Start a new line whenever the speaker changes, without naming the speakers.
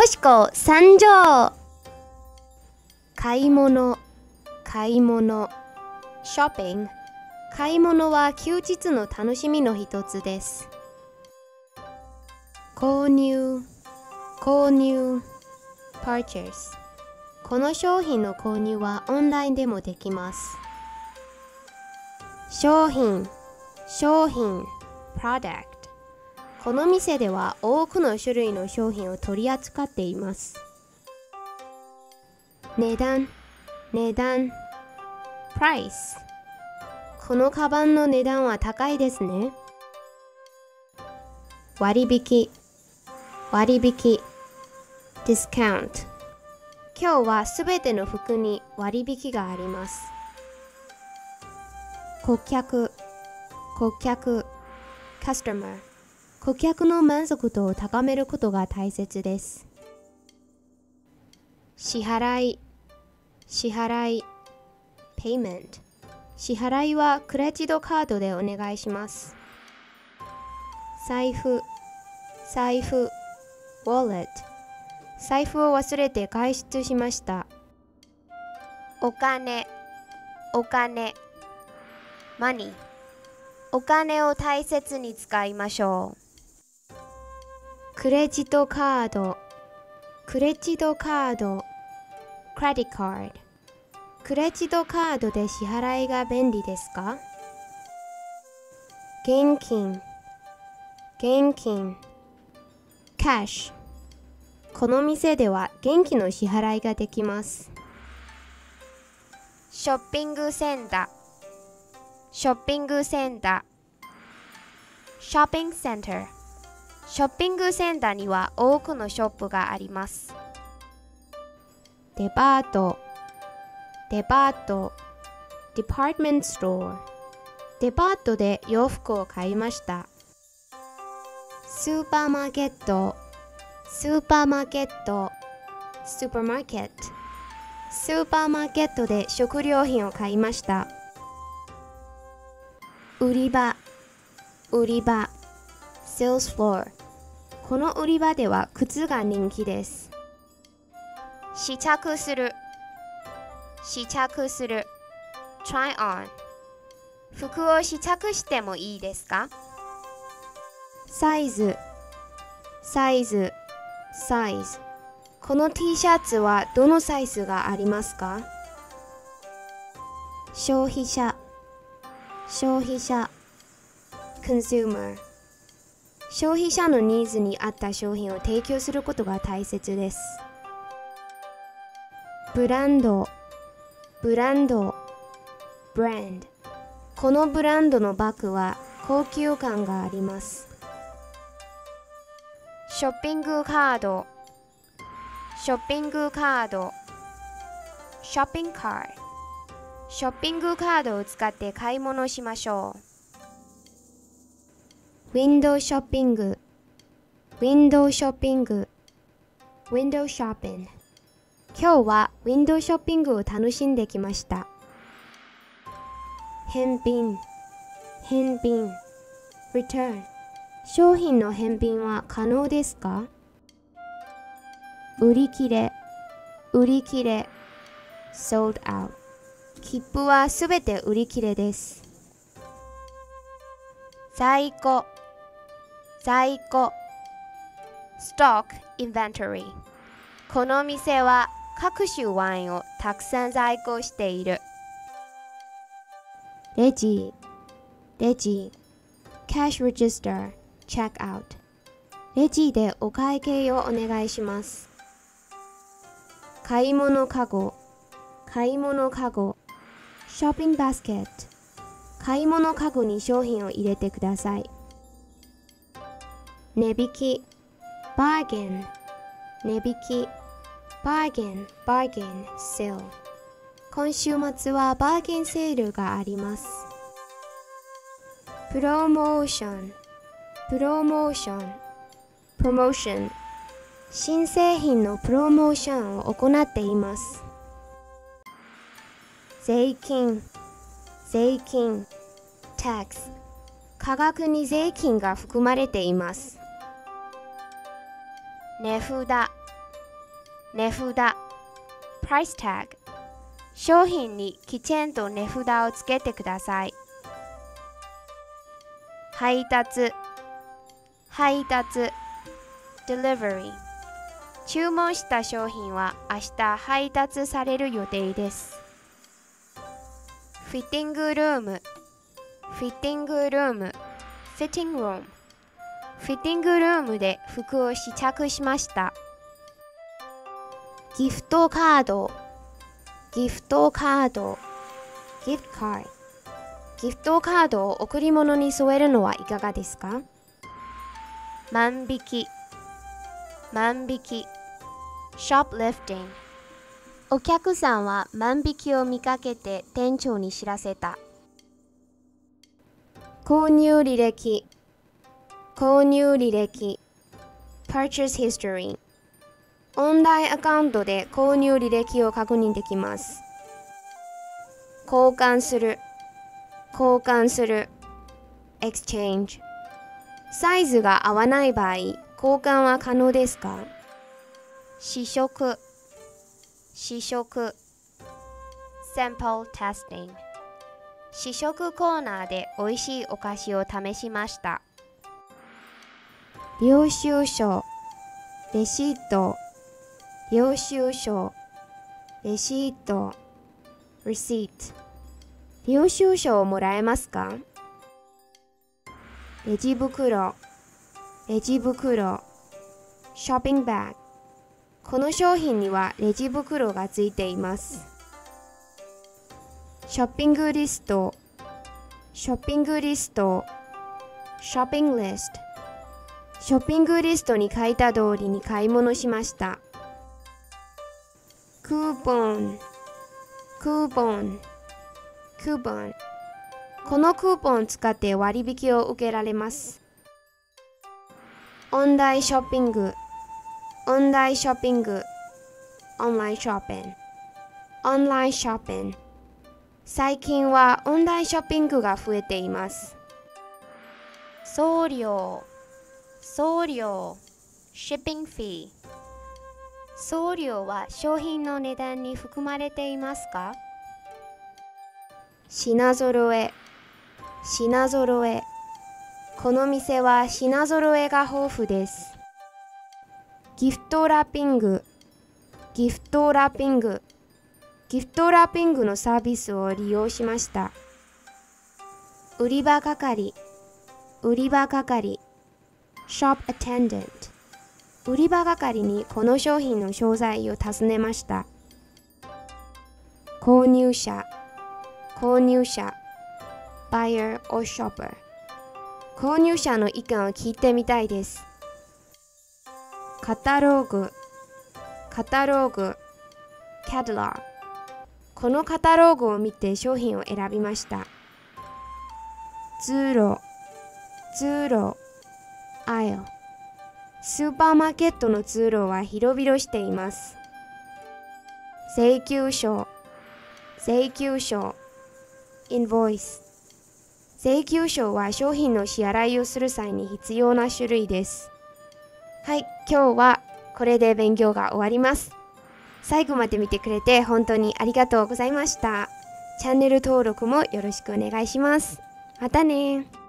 コシコ参上。買い物買い物。ショッピング。買い物は休日の楽しみの一つです。購入購入。purchase この商品の購入はオンラインでもできます。商品商品。product この店では多くの種類の商品を取り扱っています。値段値段 price このカバンの値段は高いですね。割引割引。discount 今日はすべての服に割引があります。顧客顧客 customer 顧客の満足度を高めることが大切です。支払い支払い payment 支払いはクレジットカードでお願いします。財布財布 wallet 財布を忘れて外出しました。お金お金。money お金を大切に使いましょう。クレジットカード。クレジットカード。credit card クレジットカードで支払いが便利ですか？現金。現金。cash この店では現金の支払いができます。ショッピングセンター。ショッピングセンター。ショッピングセンター。ショッピングセンターには多くのショップがあります。デパートデパートデパートメントストアデパートで洋服を買いました。スーパーマーケットスーパーマーケット。スーパーマーケット。スーパーマーケットで食料品を買いました。売り場売り場。sales floor この売り場では靴が人気です。試着する。試着する。Try on 服を試着してもいいですか？サイズ。サイズ。サイズ。この T シャツはどのサイズがありますか？消費者。消費者。consumer 消費者のニーズに合った商品を提供することが大切です。ブランドブランドブランド。このブランドのバッグは高級感があります。ショッピングカード。ショッピングカード。ショッピングカード。ショッピングカードを使って買い物しましょう。ウィンドウショッピング、ウィンドウショッピング、ウィンドウショッピング。今日はウィンドウショッピングを楽しんできました。返品、返品、return。商品の返品は可能ですか？売り切れ、売り切れ、sold out。切符はすべて売り切れです。在庫、在庫、ストック、インベントリー。この店は各種ワインをたくさん在庫している。レジ、レジ、キャッシュレジスター、チェックアウト。レジでお会計をお願いします。買い物かご、買い物かご、ショッピングバスケット買い物かごに商品を入れてください値引き。バーゲン値引き。バーゲンバーゲンセール今週末はバーゲンセールがあります。プロモーション。プロモーション。プロモーション新製品のプロモーションを行っています。税金。税金。Tax 価格に税金が含まれています。値札。値札。price tag 商品にきちんと値札をつけてください。配達。配達。delivery 注文した商品は明日配達される予定です。フィッティングルームフィッティングルームフィッティングルームフィッティングルームで服を試着しました。ギフトカード。ギフトカード。ギフトカード。ギフトカードを贈り物に添えるのはいかがですか？万引き。万引き。shoplifting お客さんは万引きを見かけて店長に知らせた。購入履歴。購入履歴。Purchase history オンラインアカウントで購入履歴を確認できます。交換する。交換する。Exchange サイズが合わない場合交換は可能ですか？試食。試食。Sample testing 試食コーナーで美味しいお菓子を試しました。領収書レシート。領収書レシート。receipt 領収書をもらえますか？レジ袋。レジ袋。ショッピングバッグこの商品にはレジ袋がついています。ショッピングリストショッピングリストショッピングリストショッピングリストに書いた通りに買い物しました。クーポンクーポンクーポン。このクーポンを使って割引を受けられます。オンラインショッピングオンラインショッピングオンラインショッピング。オンラインショッピング。最近はオンラインショッピングが増えています。送料。送料 shipping fee 送料は商品の値段に含まれていますか？品揃え。品揃え。この店は品揃えが豊富です。ギフトラッピング。ギフトラッピング。ギフトラッピングのサービスを利用しました。売り場係。売り場係。Shop attendant. 売り場係にこの商品の詳細を尋ねました。購入者。購入者。buyer or shopper. 購入者の意見を聞いてみたいです。カタログ。カタログ。catalog. このカタログを見て商品を選びました。通路。通路。Aisle スーパーマーケットの通路は広々しています。請求書。請求書。invoice 請求書は商品の支払いをする際に必要な種類です。はい今日はこれで勉強が終わります。最後まで見てくれて本当にありがとうございました。チャンネル登録もよろしくお願いします。またね。